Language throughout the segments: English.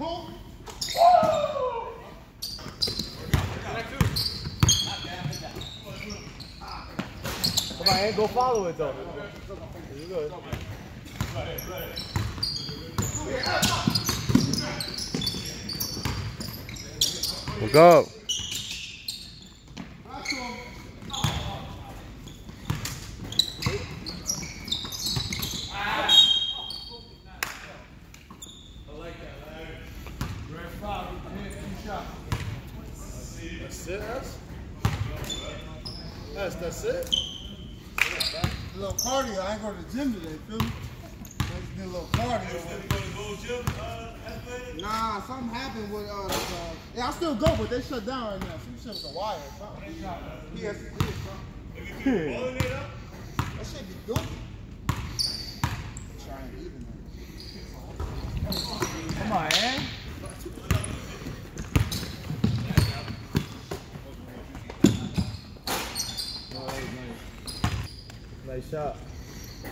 Come on, Ant, go follow it though. You good. Look up. That's it, us? That's, that's it? A little cardio. I ain't going to the gym today, feel me? Do a little cardio. Nah, something happened with uh, uh yeah, I still go, but they shut down right now. Some shit the wire or something. Something. That shit be good. Trying even it. Come on, Ant. Nice shot. I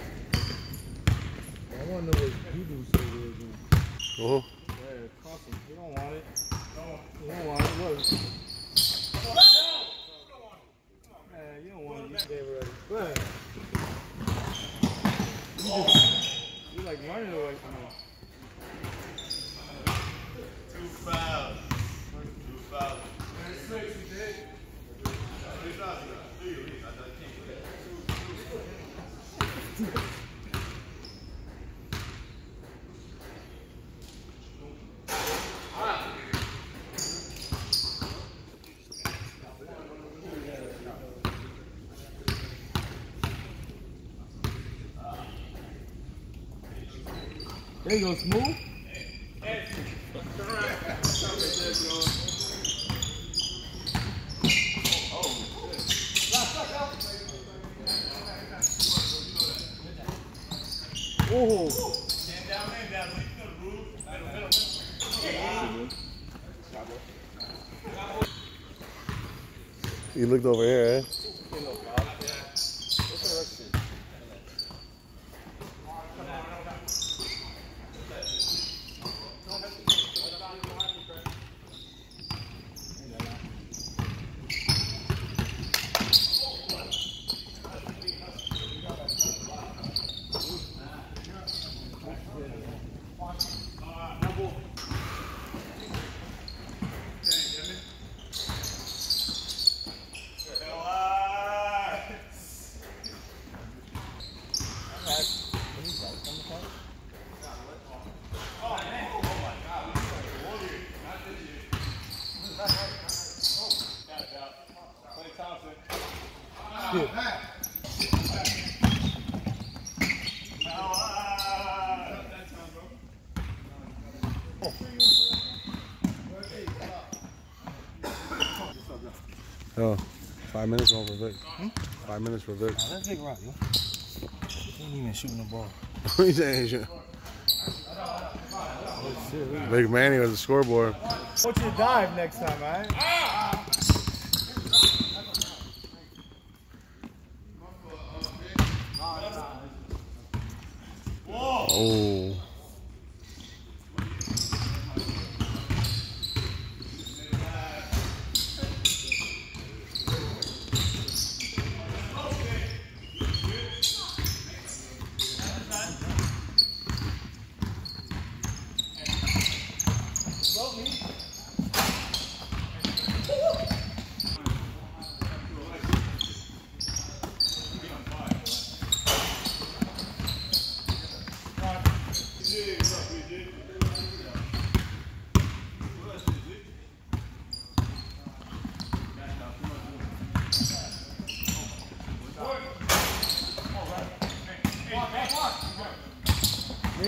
want to know what he do so good. man. Oh, Yeah, cross him. You don't want it. You don't want it. Look. Man, you don't want it. You gave already. Go ahead. You just, you like running away from it. Two fouls. Two fouls. There you go, smooth. Oh, looked over here, eh? Oh, five minutes on for Vic. Five minutes for Vic. that's big rock, yo. He ain't even shooting the ball. He said, "Shit." Big Manny with the scoreboard. What's your dive next time, alright? Oh.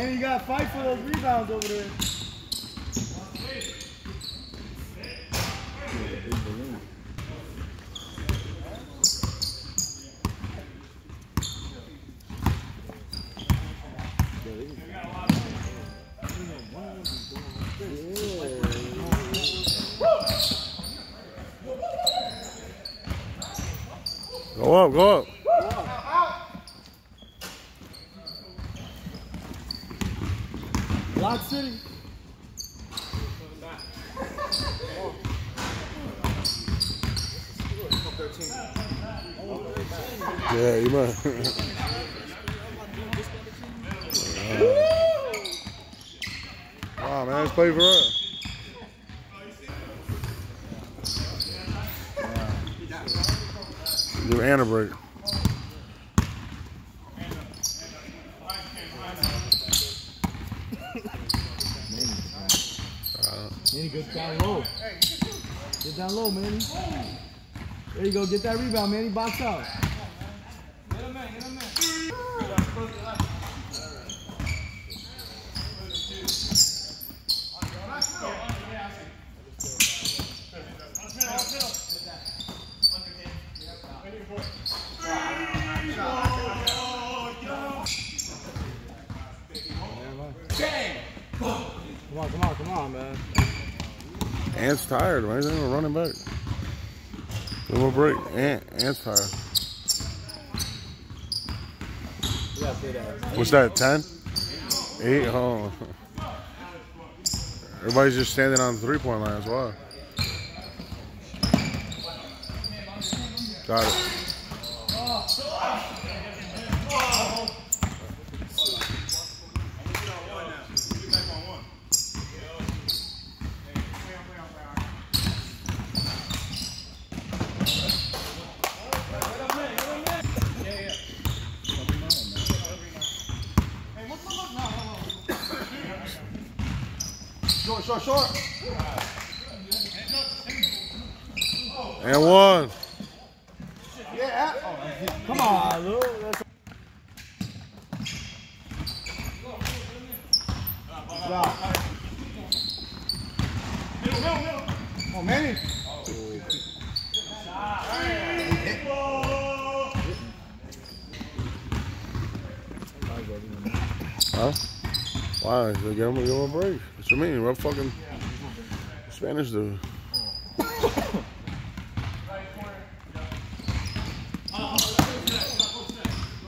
Man, you gotta fight for those rebounds over there. Go up, go up. Dodge City. Yeah, you might. wow. man, let's for us. You're an break. Get down low. Get down low, Manny. There you go. Get that rebound, Manny. Box out. Get him in. Get him Come on, come on, come on, man. Ant's tired, man. Even running back. A break. Ant, Ant's tired. What's that, 10? 8? Oh. Everybody's just standing on the three point line as well. Got it. Short, short, short. And one. Yeah. Oh, Come on, Lou. That's stop. Come on, Manny. Huh? Why? Give him, give him a break. What you mean? What fucking Spanish dude?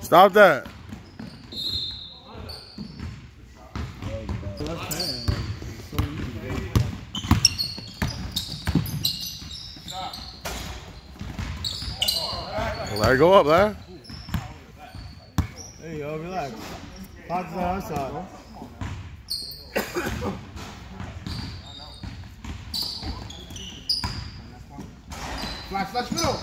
Stop that. Let go up there. There go. Relax. Is on our side. Flash, flash, middle.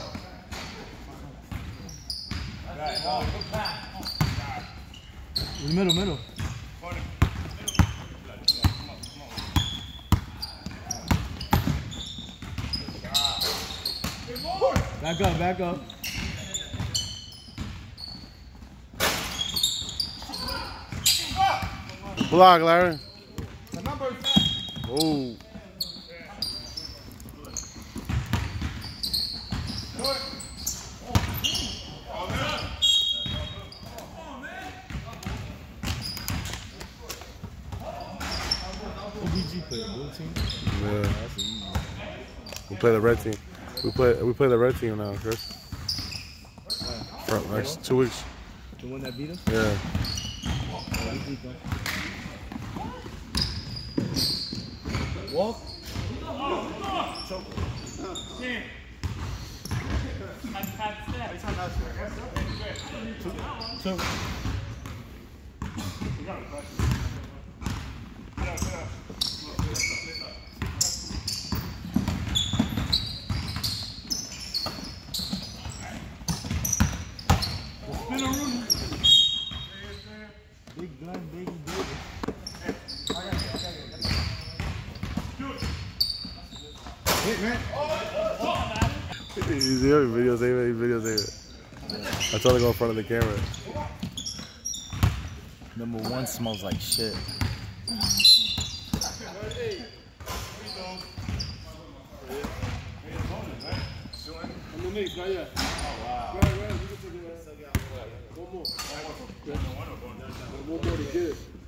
Middle, middle. Back up, back up. Block, Larry. The number is Oh. OBG player, blue team. Yeah. That's easy. We play the red team. We play we play the red team now, Chris. For next two weeks. The one that beat us? Yeah. Yeah, we beat them. Walk. Two. Big He's here, videotape it, he videotape it. I told him to go in front of the camera. Number one smells like shit.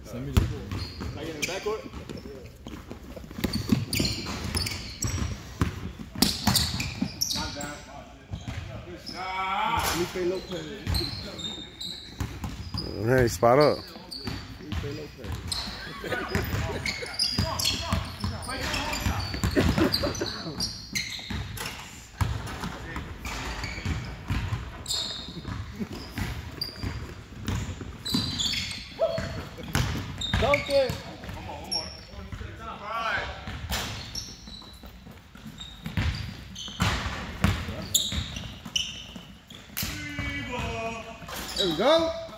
Send me the Felipe Lopez. Hey, spot up. Felipe Lopez. There we go.